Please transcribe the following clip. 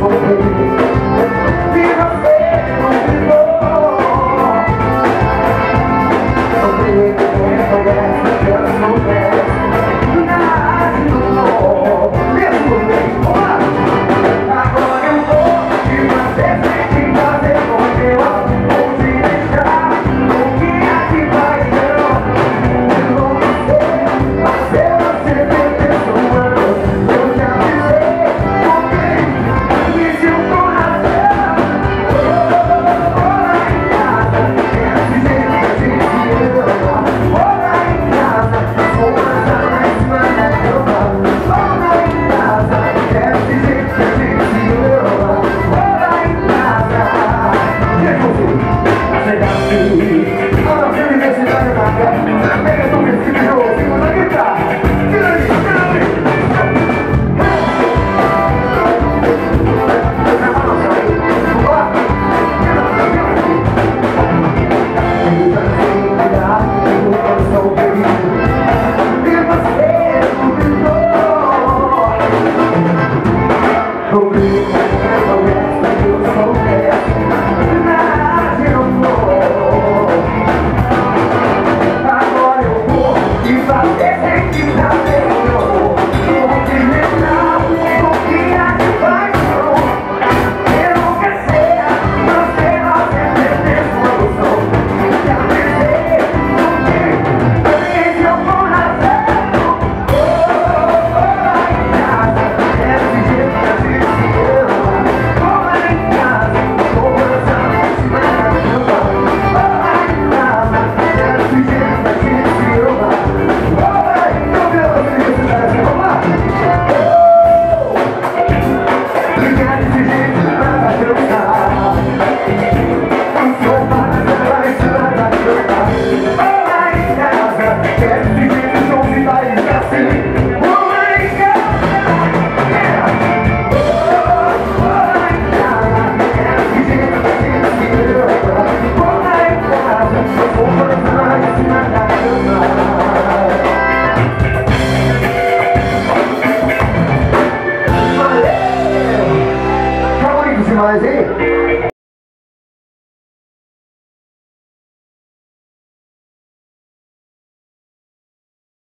Agora Agora nós, hein?